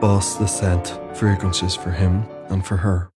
Boss the scent, fragrances for him and for her.